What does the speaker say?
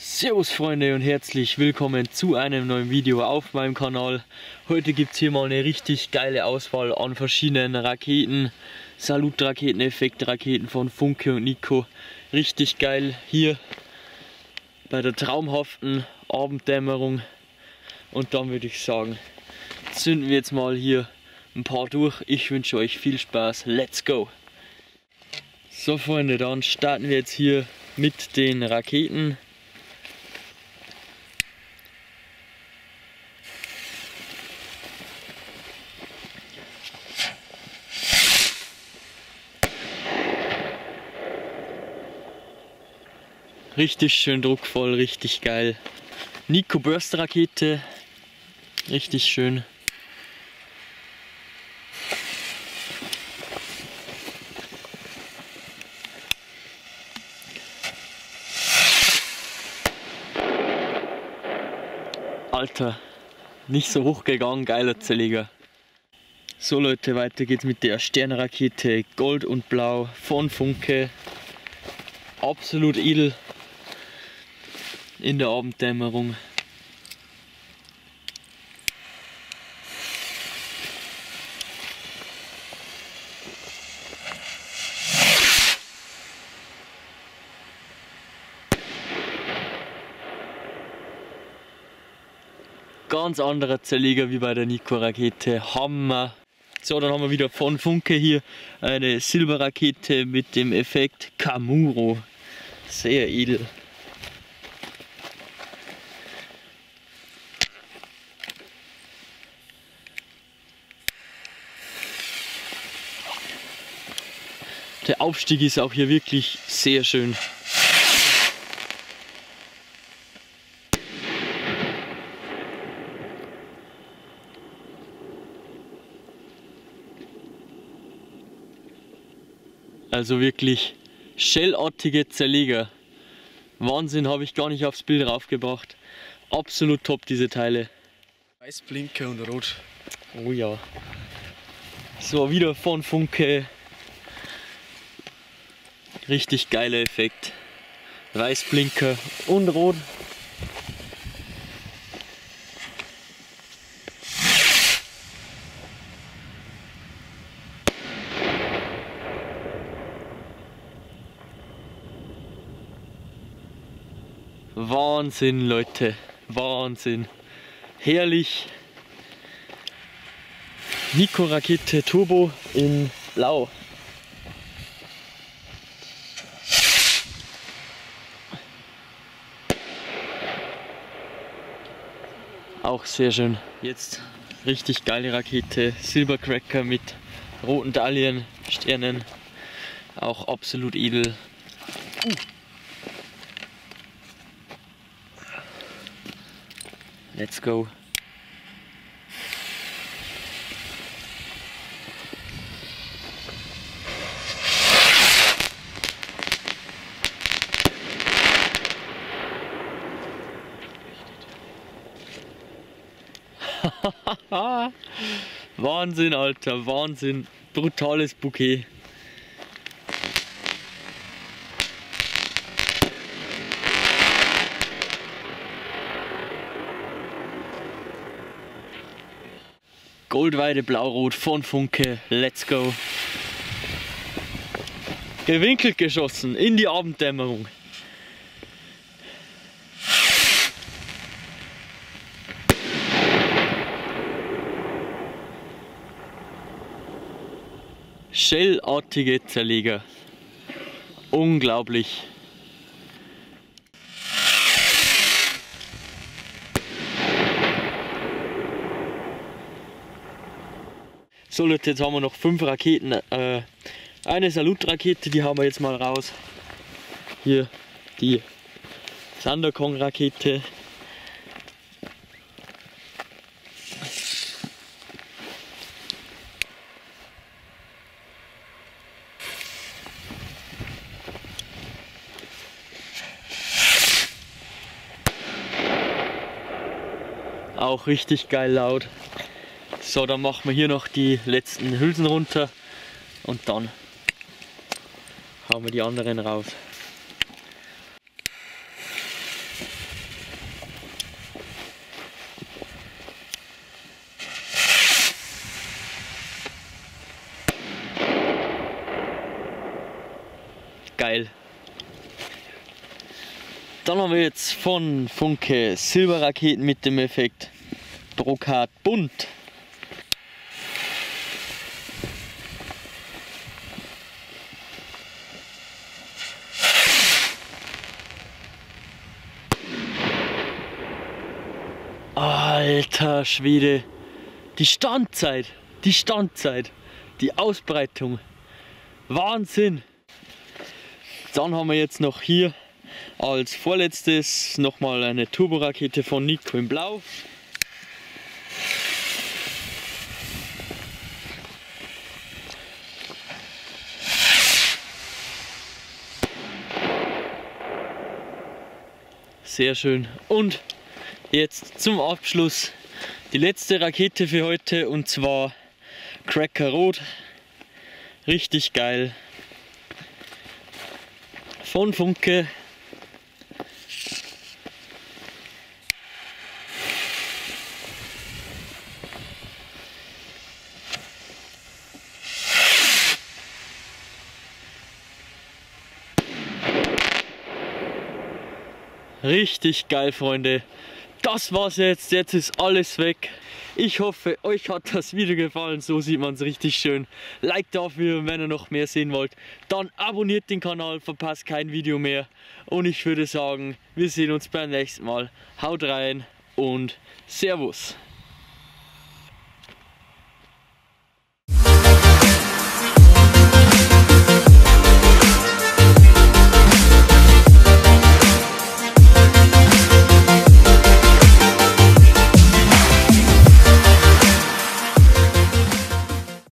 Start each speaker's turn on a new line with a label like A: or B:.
A: Servus Freunde und herzlich willkommen zu einem neuen Video auf meinem Kanal. Heute gibt es hier mal eine richtig geile Auswahl an verschiedenen Raketen. Salutraketen, Effektraketen von Funke und Nico. Richtig geil hier bei der traumhaften Abenddämmerung. Und dann würde ich sagen, zünden wir jetzt mal hier ein paar durch. Ich wünsche euch viel Spaß. Let's go! So Freunde, dann starten wir jetzt hier mit den Raketen. Richtig schön druckvoll, richtig geil. Nico Burst Rakete, richtig schön. Alter, nicht so hoch gegangen, geiler Zerleger. So Leute, weiter geht's mit der Sternrakete Gold und Blau von Funke. Absolut edel in der Abenddämmerung. Ganz anderer Zerleger wie bei der Nico-Rakete. Hammer! So, dann haben wir wieder von Funke hier eine Silberrakete mit dem Effekt Kamuro. Sehr edel. Der Aufstieg ist auch hier wirklich sehr schön. Also wirklich schellartige Zerleger. Wahnsinn, habe ich gar nicht aufs Bild raufgebracht. Absolut top diese Teile.
B: Weiß, Blinker und Rot.
A: Oh ja. So, wieder von Funke. Richtig geiler Effekt. Weißblinker und Rot. Wahnsinn, Leute. Wahnsinn. Herrlich. Nico Rakete Turbo in Blau. Auch sehr schön. Jetzt richtig geile Rakete. Silbercracker mit roten Dahlien, Sternen. Auch absolut edel. Let's go. Wahnsinn, Alter, Wahnsinn. Brutales Bouquet. Goldweide Blaurot von Funke. Let's go. Gewinkelt geschossen in die Abenddämmerung. Schellartige Zerleger. Unglaublich. So Leute, jetzt haben wir noch fünf Raketen. Äh, eine Salutrakete, die haben wir jetzt mal raus. Hier die Sanderkong-Rakete. Auch richtig geil laut. So, dann machen wir hier noch die letzten Hülsen runter und dann hauen wir die anderen raus. Geil. Dann haben wir jetzt von Funke Silberraketen mit dem Effekt Brokat bunt. Alter Schwede. Die Standzeit, die Standzeit, die Ausbreitung. Wahnsinn. Dann haben wir jetzt noch hier als vorletztes nochmal eine Turborakete von Nico in Blau. Sehr schön. Und jetzt zum Abschluss die letzte Rakete für heute und zwar Cracker Rot. Richtig geil. Von Funke. Richtig geil, Freunde das war's jetzt. Jetzt ist alles weg. Ich hoffe, euch hat das Video gefallen. So sieht man es richtig schön. Like dafür, wenn ihr noch mehr sehen wollt. Dann abonniert den Kanal, verpasst kein Video mehr. Und ich würde sagen, wir sehen uns beim nächsten Mal. Haut rein und Servus.